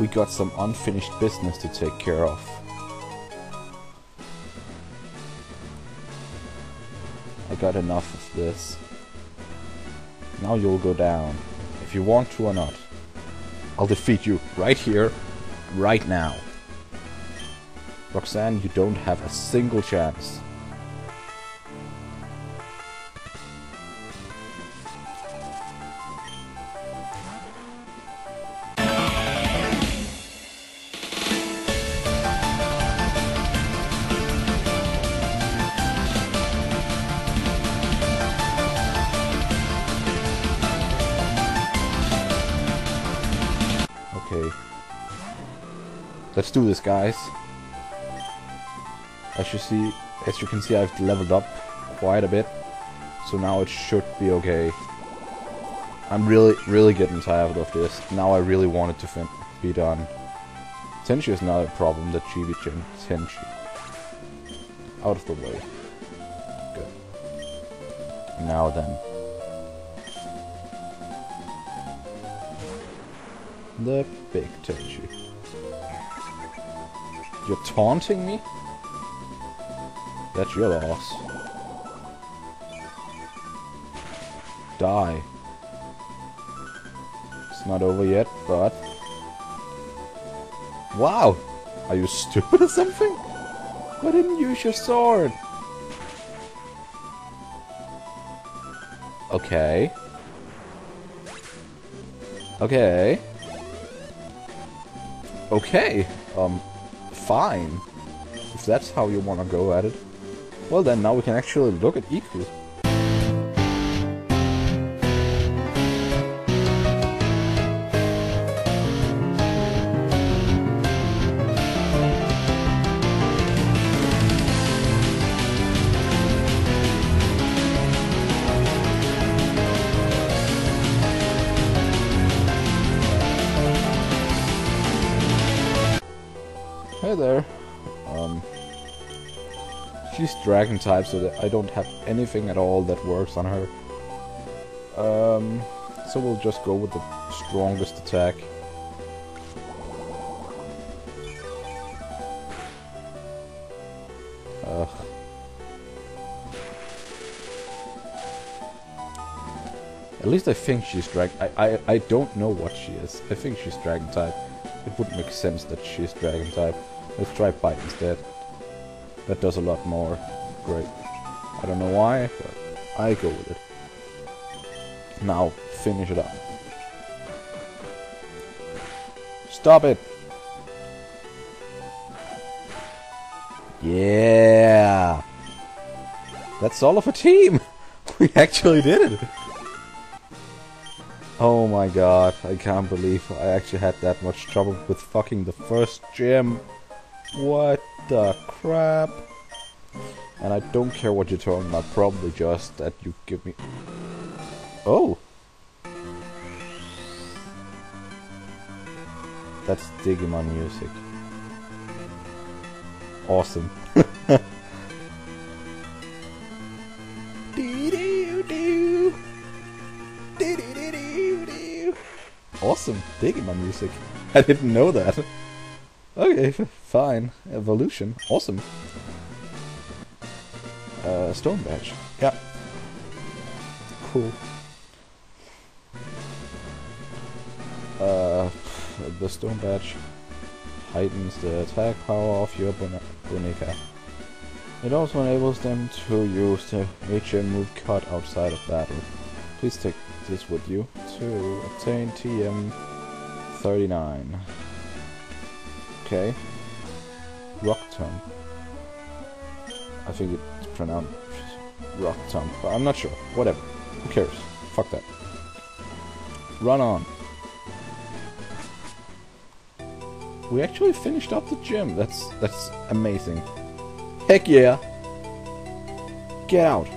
we got some unfinished business to take care of. I got enough of this. Now you'll go down. If you want to or not. I'll defeat you right here, right now. Roxanne, you don't have a single chance. Okay. Let's do this, guys. As you see, as you can see, I've leveled up quite a bit, so now it should be okay. I'm really, really getting tired of this. Now I really want it to be done. Tenshi is not a problem. The Chibi Gen Tenshi. Out of the way. Good. Now then. The big Tenshi. You're taunting me? That's your loss. Die. It's not over yet, but... Wow! Are you stupid or something? Why didn't you use your sword? Okay. Okay. Okay. Um, fine. If that's how you want to go at it. Well then, now we can actually look at Iku. Hey there. Um, she's dragon type, so that I don't have anything at all that works on her. Um, so we'll just go with the strongest attack. Ugh. At least I think she's dragon. I, I I don't know what she is. I think she's dragon type. It would make sense that she's dragon type. Let's try bite instead. That does a lot more. Great. I don't know why, but I go with it. Now, finish it up. Stop it! Yeah! That's all of a team! We actually did it! Oh my god, I can't believe I actually had that much trouble with fucking the first gym. What the crap? And I don't care what you're talking about, probably just that you give me... Oh! That's Digimon music. Awesome. Awesome Digimon music. I didn't know that. Okay, fine. Evolution. Awesome. Uh, stone badge. Yeah. Cool. Uh, the stone badge heightens the attack power of your Bun- It also enables them to use the HM move cut outside of battle. Please take this with you to obtain TM39. Okay. Rock Tomb. I think it's pronounced Rock Tomb, but I'm not sure. Whatever. Who cares? Fuck that. Run on. We actually finished up the gym. That's that's amazing. Heck yeah. Get out.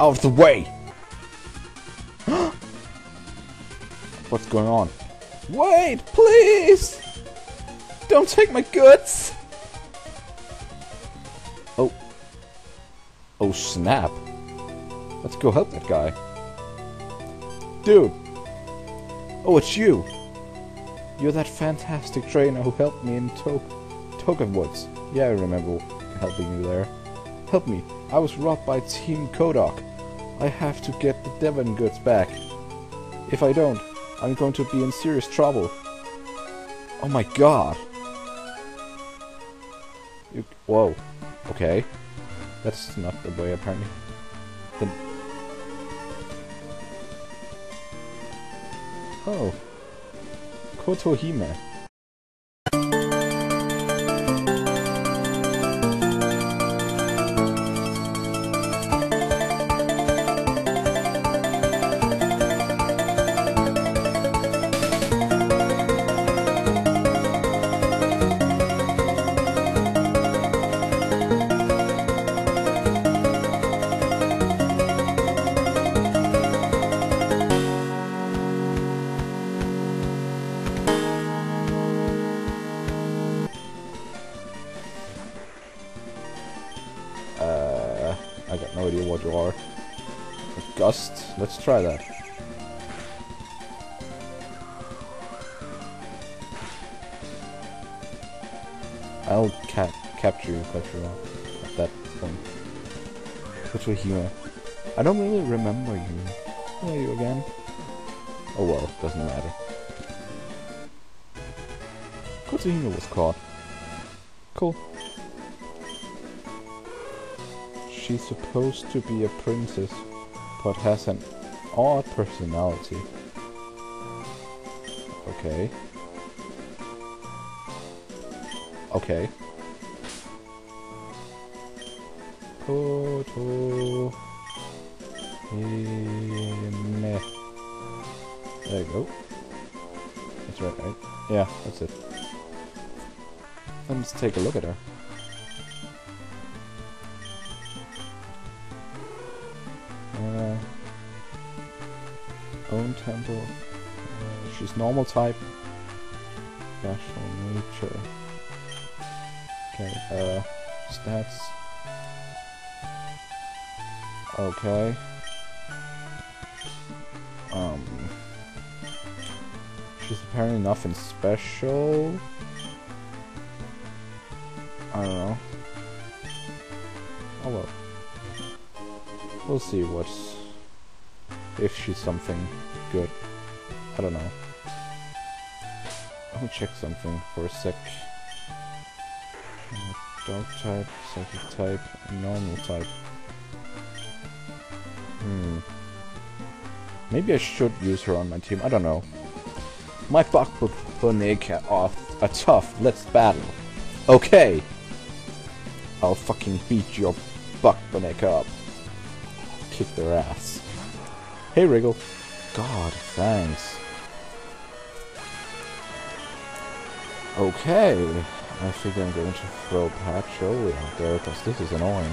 Out of the way. What's going on? Wait, please. Don't take my goods. Oh. Oh snap. Let's go help that guy. Dude. Oh, it's you. You're that fantastic trainer who helped me in to Token Woods. Yeah, I remember helping you there. Help me. I was robbed by Team Kodok. I have to get the Devon goods back. If I don't, I'm going to be in serious trouble. Oh my god. Whoa. Okay. That's not the way apparently. Then... Oh. Kotohime. Let's try that. I'll ca capture you later at that point. Here? I don't really remember you. Who are you again? Oh well, doesn't matter. Kotohime was caught. Cool. She's supposed to be a princess, but has an odd personality. Okay. Okay. Koto. There you go. That's right, right? Yeah, that's it. Let's take a look at her. Temple. Uh, she's normal type. Special nature. Okay, uh, stats. Okay. Um, she's apparently nothing special. I don't know. Oh well. We'll see what's... If she's something. I don't know. Let me check something for a sec. Uh, Dog type, psychic type, normal type. Hmm. Maybe I should use her on my team. I don't know. My Buck Boneka are, are tough. Let's battle. Okay. I'll fucking beat your Buck Boneka up. Kick their ass. Hey, Wriggle. God, thanks. Okay. I think I'm going to throw Patchouli out there, because this is annoying.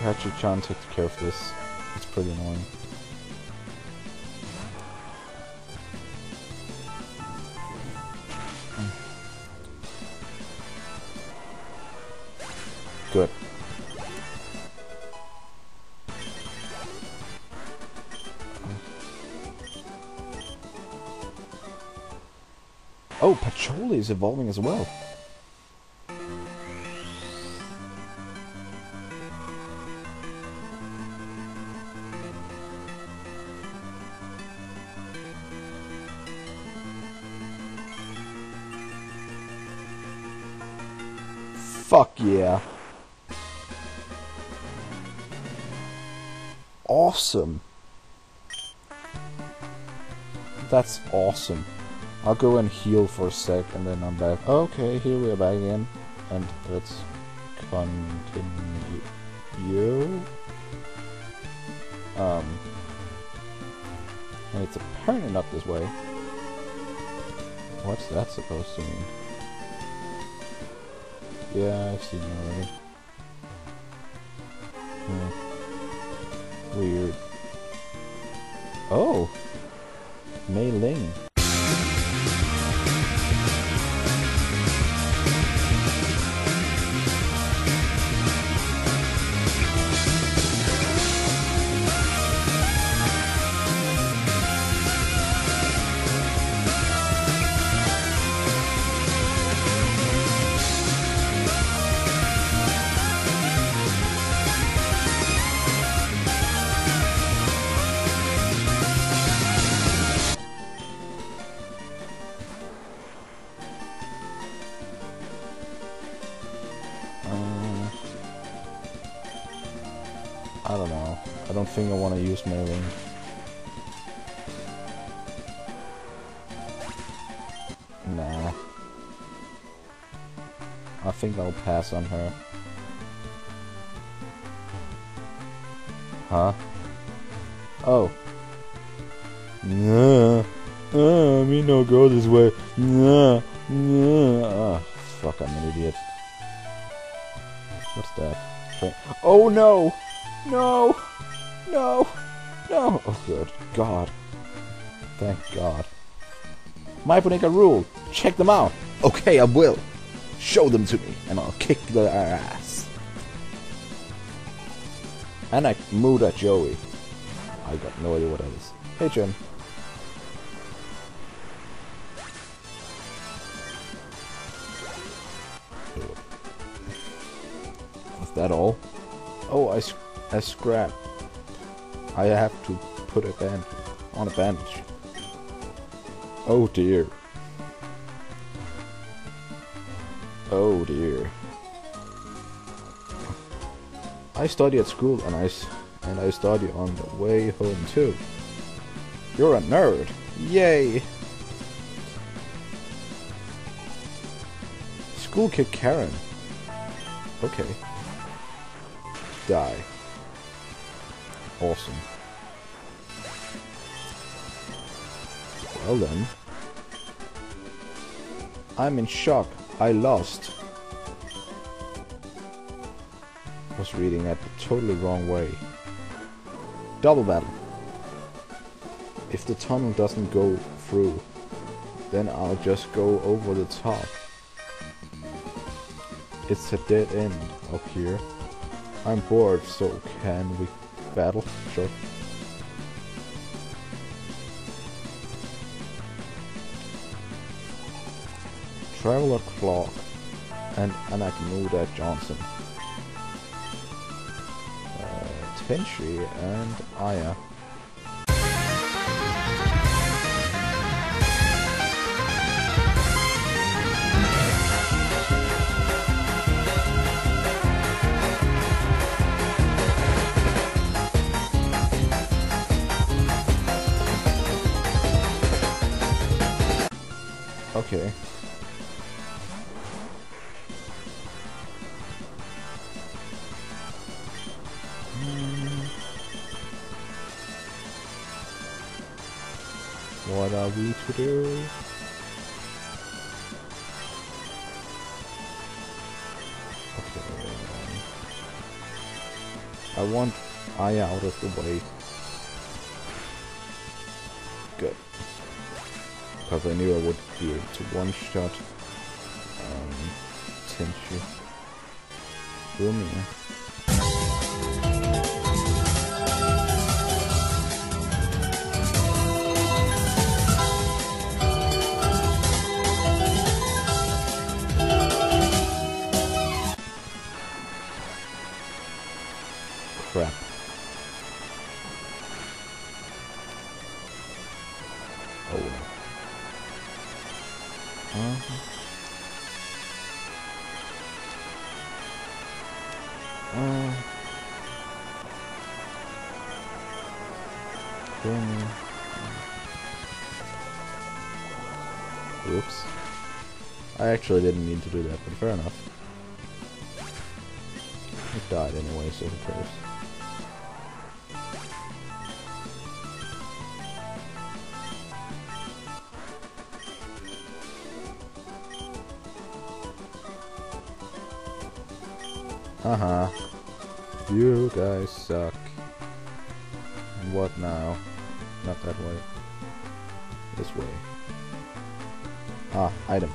Patchy-chan takes care of this. It's pretty annoying. Oh, Patchouli is evolving as well. Fuck yeah. Awesome. That's awesome. I'll go and heal for a sec and then I'm back. Okay, here we are back again. And let's continue. Um, and it's apparently not this way. What's that supposed to mean? Yeah, I've seen it already. Hmm. Weird. Oh! Meiling. Don't think I want to use my ring. Nah. I think I'll pass on her. Huh? Oh. Nah. Uh, me no go this way. Nah. Nah. Oh, fuck, I'm an idiot. What's that? Okay. Oh no! No! No! No! Oh good God. Thank God. My Bonica rule! Check them out! Okay, I will! Show them to me, and I'll kick their ass. And I moved at Joey. I got no idea what that is. Hey Jim. Is that all? Oh, I, I scrap. I have to put a band on a bandage. Oh dear. Oh dear. I study at school and I, and I study on the way home too. You're a nerd. Yay! School kid Karen. Okay. Die. Awesome. Well then. I'm in shock. I lost. Was reading that the totally wrong way. Double battle. If the tunnel doesn't go through, then I'll just go over the top. It's a dead end up here. I'm bored, so can we battle? Sure. Traveler Clark and Anagnuda Johnson. Uh, Tenshi and Aya. Okay. What are we to do? Okay. I want Aya out of the way. Good. Because I knew I would be able to one-shot um, Tenshi. Rumia. Crap. Oh. Uh-huh. Uh. Oops. I actually didn't mean to do that, but fair enough. It died anyway, so who cares? Uh-huh. You guys suck. And what now? Not that way. This way. Ah, item.